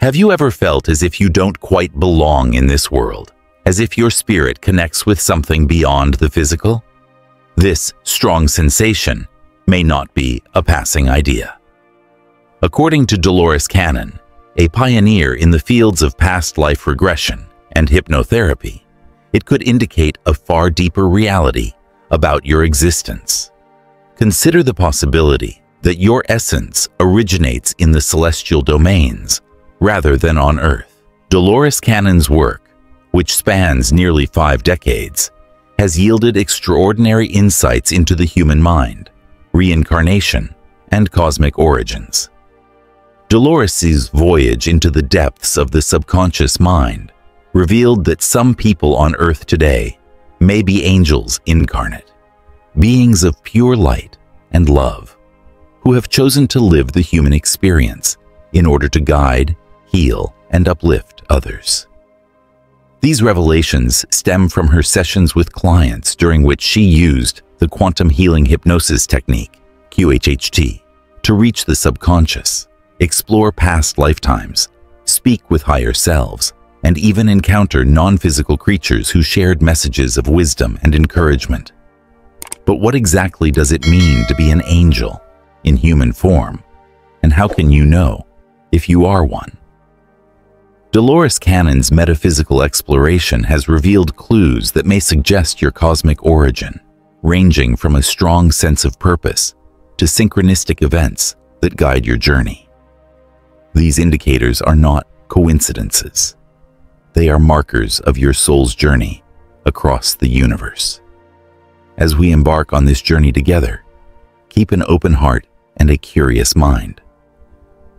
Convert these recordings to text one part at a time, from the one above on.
Have you ever felt as if you don't quite belong in this world? As if your spirit connects with something beyond the physical? This strong sensation may not be a passing idea. According to Dolores Cannon, a pioneer in the fields of past life regression and hypnotherapy, it could indicate a far deeper reality about your existence. Consider the possibility that your essence originates in the celestial domains rather than on Earth. Dolores Cannon's work, which spans nearly five decades, has yielded extraordinary insights into the human mind, reincarnation, and cosmic origins. Dolores's voyage into the depths of the subconscious mind revealed that some people on Earth today may be angels incarnate, beings of pure light and love, who have chosen to live the human experience in order to guide, heal, and uplift others. These revelations stem from her sessions with clients during which she used the quantum healing hypnosis technique, QHHT, to reach the subconscious, explore past lifetimes, speak with higher selves, and even encounter non-physical creatures who shared messages of wisdom and encouragement. But what exactly does it mean to be an angel in human form? And how can you know if you are one? Dolores Cannon's metaphysical exploration has revealed clues that may suggest your cosmic origin, ranging from a strong sense of purpose to synchronistic events that guide your journey. These indicators are not coincidences. They are markers of your soul's journey across the universe. As we embark on this journey together, keep an open heart and a curious mind.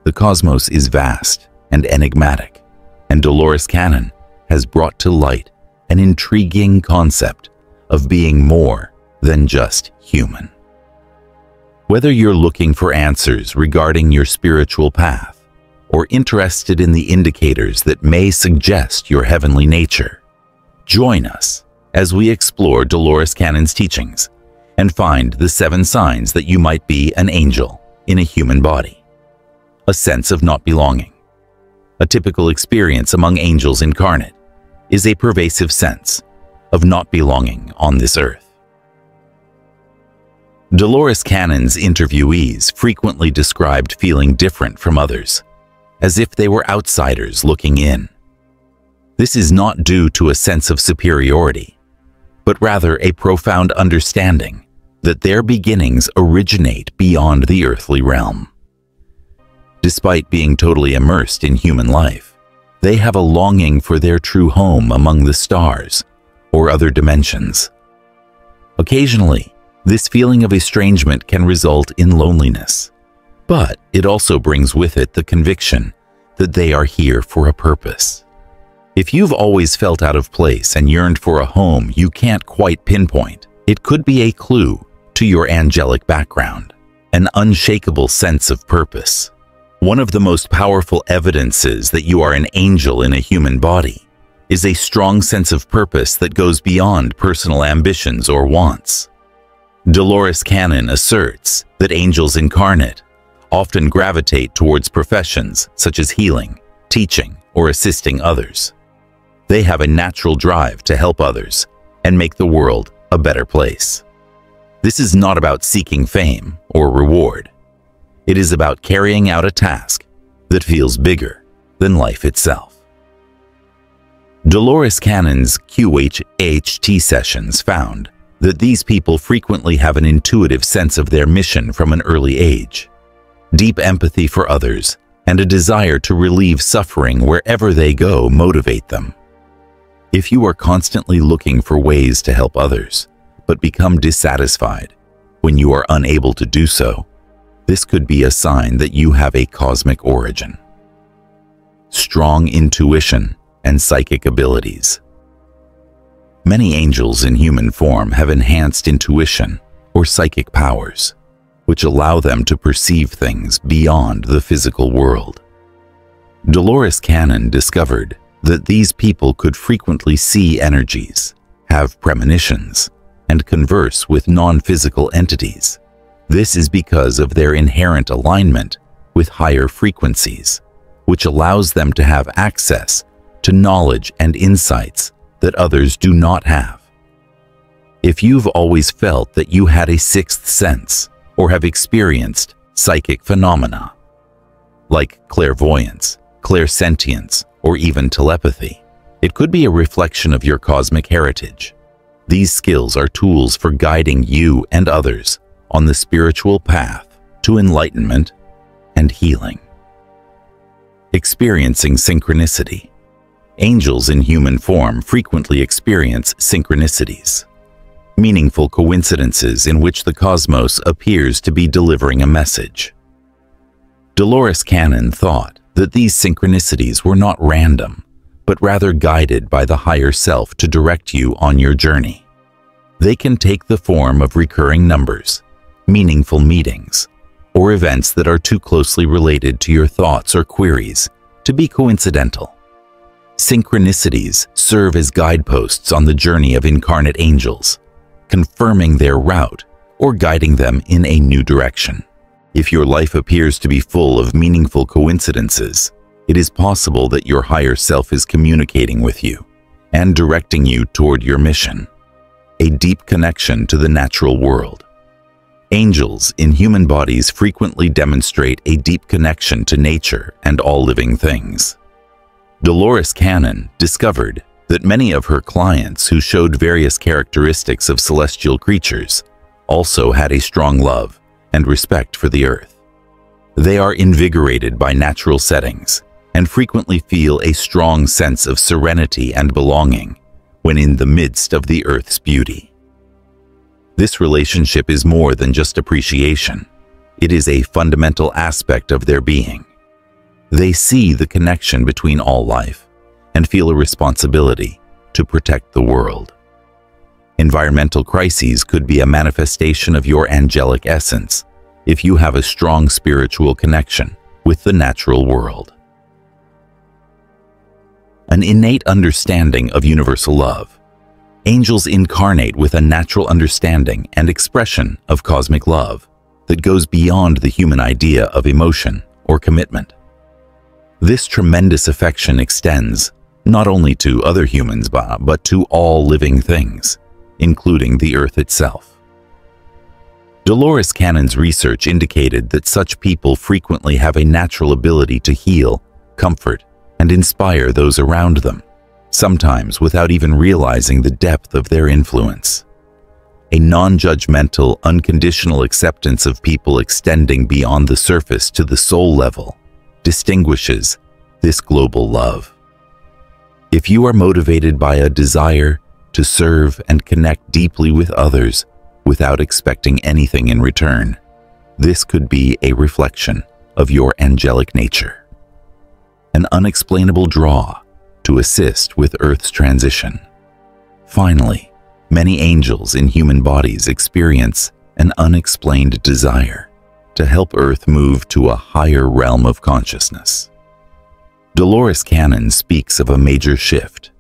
The cosmos is vast and enigmatic, and Dolores Cannon has brought to light an intriguing concept of being more than just human. Whether you're looking for answers regarding your spiritual path or interested in the indicators that may suggest your heavenly nature, join us as we explore Dolores Cannon's teachings and find the seven signs that you might be an angel in a human body. A sense of not belonging, a typical experience among angels incarnate, is a pervasive sense of not belonging on this earth. Dolores Cannon's interviewees frequently described feeling different from others, as if they were outsiders looking in. This is not due to a sense of superiority, but rather a profound understanding that their beginnings originate beyond the earthly realm. Despite being totally immersed in human life, they have a longing for their true home among the stars or other dimensions. Occasionally, this feeling of estrangement can result in loneliness, but it also brings with it the conviction that they are here for a purpose. If you've always felt out of place and yearned for a home you can't quite pinpoint, it could be a clue to your angelic background, an unshakable sense of purpose. One of the most powerful evidences that you are an angel in a human body is a strong sense of purpose that goes beyond personal ambitions or wants. Dolores Cannon asserts that angels incarnate often gravitate towards professions such as healing, teaching, or assisting others. They have a natural drive to help others and make the world a better place. This is not about seeking fame or reward. It is about carrying out a task that feels bigger than life itself. Dolores Cannon's QHHT sessions found that these people frequently have an intuitive sense of their mission from an early age, deep empathy for others, and a desire to relieve suffering wherever they go motivate them. If you are constantly looking for ways to help others, but become dissatisfied when you are unable to do so, this could be a sign that you have a cosmic origin. Strong intuition and psychic abilities. Many angels in human form have enhanced intuition or psychic powers, which allow them to perceive things beyond the physical world. Dolores Cannon discovered that these people could frequently see energies, have premonitions, and converse with non-physical entities this is because of their inherent alignment with higher frequencies, which allows them to have access to knowledge and insights that others do not have. If you've always felt that you had a sixth sense or have experienced psychic phenomena, like clairvoyance, clairsentience, or even telepathy, it could be a reflection of your cosmic heritage. These skills are tools for guiding you and others on the spiritual path to enlightenment and healing. Experiencing synchronicity. Angels in human form frequently experience synchronicities, meaningful coincidences in which the cosmos appears to be delivering a message. Dolores Cannon thought that these synchronicities were not random, but rather guided by the higher self to direct you on your journey. They can take the form of recurring numbers, meaningful meetings, or events that are too closely related to your thoughts or queries to be coincidental. Synchronicities serve as guideposts on the journey of incarnate angels, confirming their route or guiding them in a new direction. If your life appears to be full of meaningful coincidences, it is possible that your higher self is communicating with you and directing you toward your mission, a deep connection to the natural world. Angels in human bodies frequently demonstrate a deep connection to nature and all living things. Dolores Cannon discovered that many of her clients who showed various characteristics of celestial creatures also had a strong love and respect for the earth. They are invigorated by natural settings and frequently feel a strong sense of serenity and belonging when in the midst of the earth's beauty. This relationship is more than just appreciation. It is a fundamental aspect of their being. They see the connection between all life and feel a responsibility to protect the world. Environmental crises could be a manifestation of your angelic essence if you have a strong spiritual connection with the natural world. An innate understanding of universal love angels incarnate with a natural understanding and expression of cosmic love that goes beyond the human idea of emotion or commitment. This tremendous affection extends not only to other humans but to all living things, including the Earth itself. Dolores Cannon's research indicated that such people frequently have a natural ability to heal, comfort, and inspire those around them sometimes without even realizing the depth of their influence. A non-judgmental, unconditional acceptance of people extending beyond the surface to the soul level distinguishes this global love. If you are motivated by a desire to serve and connect deeply with others without expecting anything in return, this could be a reflection of your angelic nature. An unexplainable draw to assist with Earth's transition. Finally, many angels in human bodies experience an unexplained desire to help Earth move to a higher realm of consciousness. Dolores Cannon speaks of a major shift,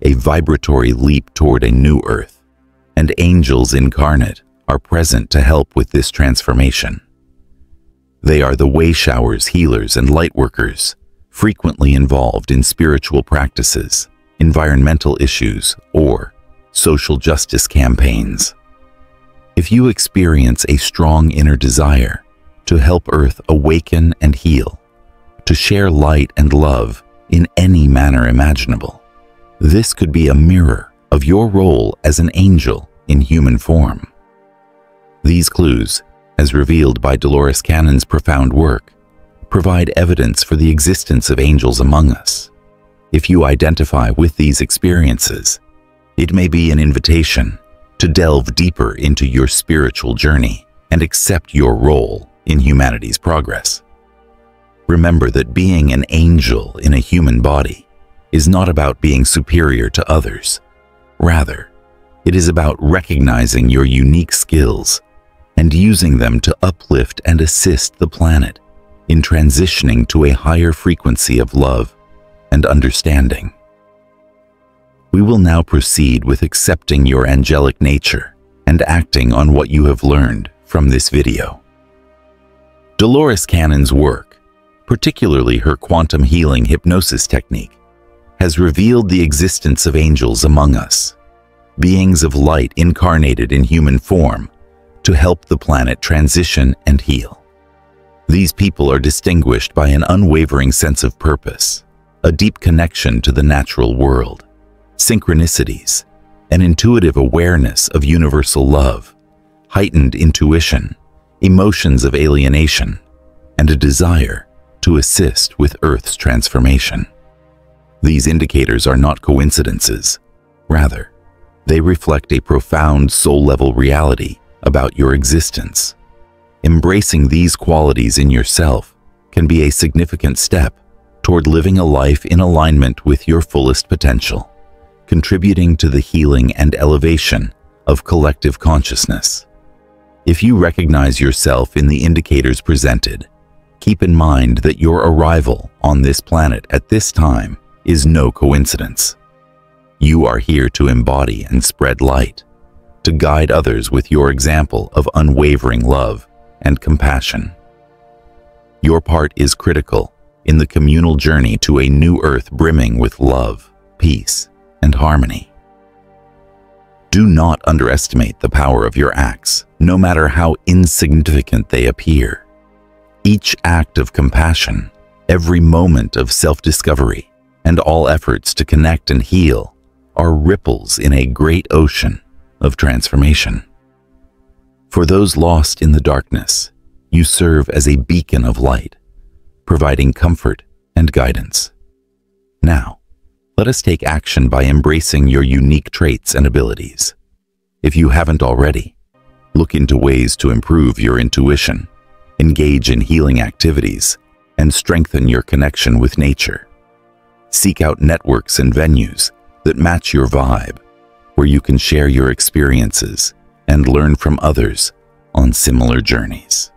a vibratory leap toward a new Earth, and angels incarnate are present to help with this transformation. They are the way showers, healers, and lightworkers frequently involved in spiritual practices, environmental issues, or social justice campaigns. If you experience a strong inner desire to help Earth awaken and heal, to share light and love in any manner imaginable, this could be a mirror of your role as an angel in human form. These clues, as revealed by Dolores Cannon's profound work, provide evidence for the existence of angels among us. If you identify with these experiences, it may be an invitation to delve deeper into your spiritual journey and accept your role in humanity's progress. Remember that being an angel in a human body is not about being superior to others. Rather, it is about recognizing your unique skills and using them to uplift and assist the planet in transitioning to a higher frequency of love and understanding. We will now proceed with accepting your angelic nature and acting on what you have learned from this video. Dolores Cannon's work particularly her quantum healing hypnosis technique, has revealed the existence of angels among us, beings of light incarnated in human form to help the planet transition and heal. These people are distinguished by an unwavering sense of purpose, a deep connection to the natural world, synchronicities, an intuitive awareness of universal love, heightened intuition, emotions of alienation, and a desire to assist with Earth's transformation. These indicators are not coincidences. Rather, they reflect a profound soul-level reality about your existence. Embracing these qualities in yourself can be a significant step toward living a life in alignment with your fullest potential, contributing to the healing and elevation of collective consciousness. If you recognize yourself in the indicators presented, keep in mind that your arrival on this planet at this time is no coincidence. You are here to embody and spread light, to guide others with your example of unwavering love and compassion. Your part is critical in the communal journey to a new earth brimming with love, peace, and harmony. Do not underestimate the power of your acts, no matter how insignificant they appear. Each act of compassion, every moment of self-discovery, and all efforts to connect and heal are ripples in a great ocean of transformation. For those lost in the darkness, you serve as a beacon of light, providing comfort and guidance. Now, let us take action by embracing your unique traits and abilities. If you haven't already, look into ways to improve your intuition, engage in healing activities, and strengthen your connection with nature. Seek out networks and venues that match your vibe, where you can share your experiences and learn from others on similar journeys.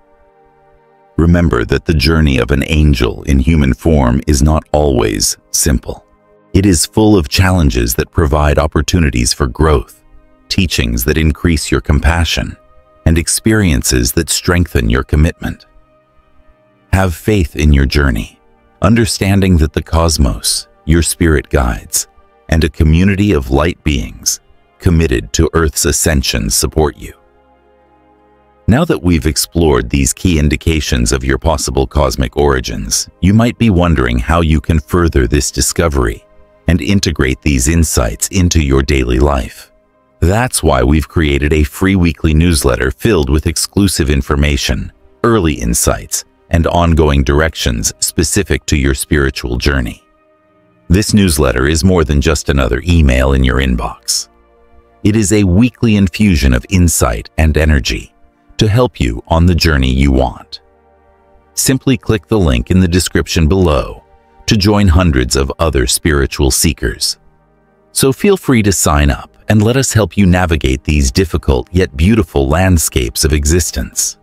Remember that the journey of an angel in human form is not always simple. It is full of challenges that provide opportunities for growth teachings that increase your compassion, and experiences that strengthen your commitment. Have faith in your journey, understanding that the cosmos, your spirit guides, and a community of light beings committed to Earth's ascension support you. Now that we've explored these key indications of your possible cosmic origins, you might be wondering how you can further this discovery and integrate these insights into your daily life. That's why we've created a free weekly newsletter filled with exclusive information, early insights, and ongoing directions specific to your spiritual journey. This newsletter is more than just another email in your inbox. It is a weekly infusion of insight and energy to help you on the journey you want. Simply click the link in the description below to join hundreds of other spiritual seekers. So feel free to sign up and let us help you navigate these difficult yet beautiful landscapes of existence.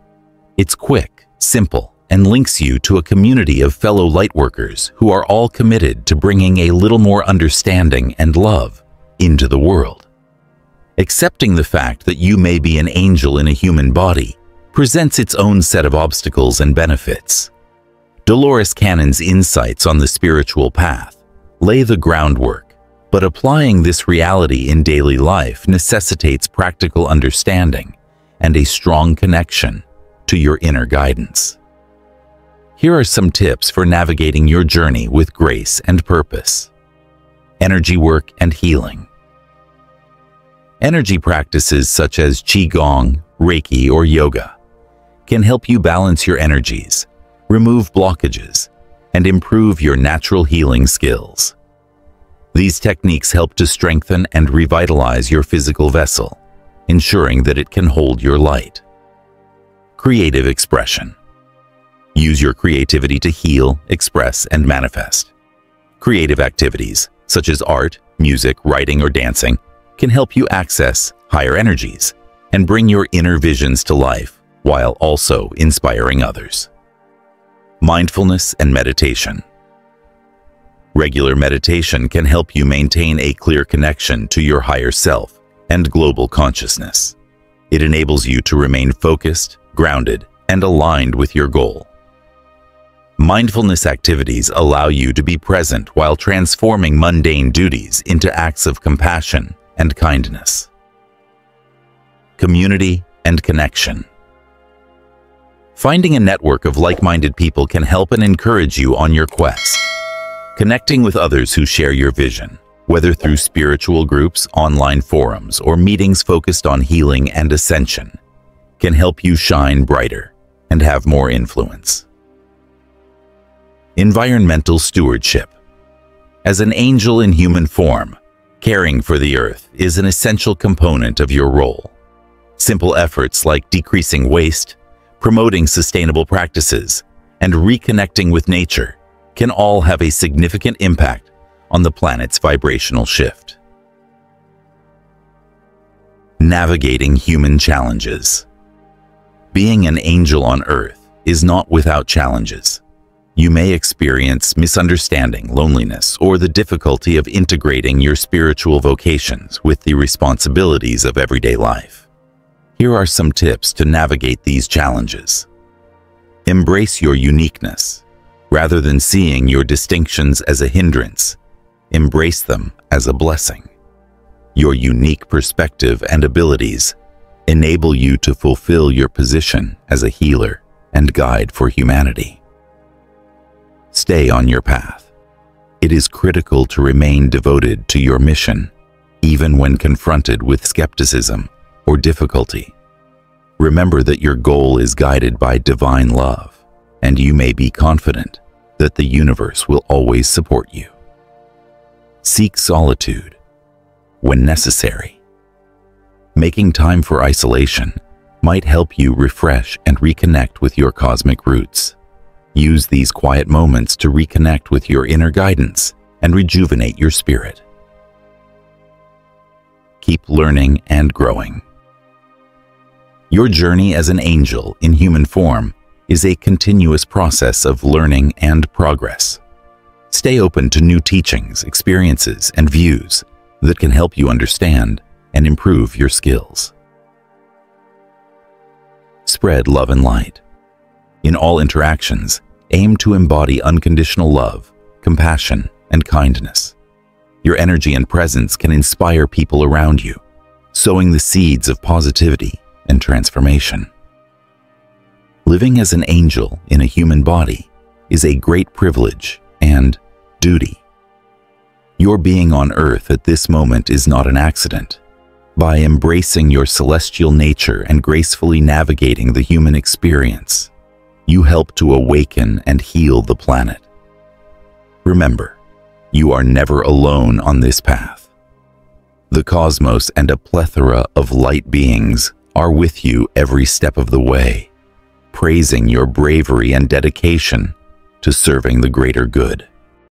It's quick, simple, and links you to a community of fellow lightworkers who are all committed to bringing a little more understanding and love into the world. Accepting the fact that you may be an angel in a human body presents its own set of obstacles and benefits. Dolores Cannon's insights on the spiritual path lay the groundwork but applying this reality in daily life necessitates practical understanding and a strong connection to your inner guidance. Here are some tips for navigating your journey with grace and purpose. Energy work and healing. Energy practices such as Qigong, Reiki, or yoga can help you balance your energies, remove blockages, and improve your natural healing skills. These techniques help to strengthen and revitalize your physical vessel, ensuring that it can hold your light. Creative expression. Use your creativity to heal, express, and manifest. Creative activities, such as art, music, writing, or dancing, can help you access higher energies and bring your inner visions to life while also inspiring others. Mindfulness and meditation. Regular meditation can help you maintain a clear connection to your higher self and global consciousness. It enables you to remain focused, grounded, and aligned with your goal. Mindfulness activities allow you to be present while transforming mundane duties into acts of compassion and kindness. Community and connection. Finding a network of like-minded people can help and encourage you on your quest. Connecting with others who share your vision, whether through spiritual groups, online forums, or meetings focused on healing and ascension, can help you shine brighter and have more influence. Environmental stewardship. As an angel in human form, caring for the earth is an essential component of your role. Simple efforts like decreasing waste, promoting sustainable practices, and reconnecting with nature can all have a significant impact on the planet's vibrational shift. Navigating human challenges. Being an angel on Earth is not without challenges. You may experience misunderstanding, loneliness, or the difficulty of integrating your spiritual vocations with the responsibilities of everyday life. Here are some tips to navigate these challenges. Embrace your uniqueness. Rather than seeing your distinctions as a hindrance, embrace them as a blessing. Your unique perspective and abilities enable you to fulfill your position as a healer and guide for humanity. Stay on your path. It is critical to remain devoted to your mission, even when confronted with skepticism or difficulty. Remember that your goal is guided by divine love, and you may be confident that the universe will always support you. Seek solitude when necessary. Making time for isolation might help you refresh and reconnect with your cosmic roots. Use these quiet moments to reconnect with your inner guidance and rejuvenate your spirit. Keep learning and growing. Your journey as an angel in human form is a continuous process of learning and progress. Stay open to new teachings, experiences, and views that can help you understand and improve your skills. Spread love and light. In all interactions, aim to embody unconditional love, compassion, and kindness. Your energy and presence can inspire people around you, sowing the seeds of positivity and transformation. Living as an angel in a human body is a great privilege and duty. Your being on earth at this moment is not an accident. By embracing your celestial nature and gracefully navigating the human experience, you help to awaken and heal the planet. Remember, you are never alone on this path. The cosmos and a plethora of light beings are with you every step of the way, praising your bravery and dedication to serving the greater good.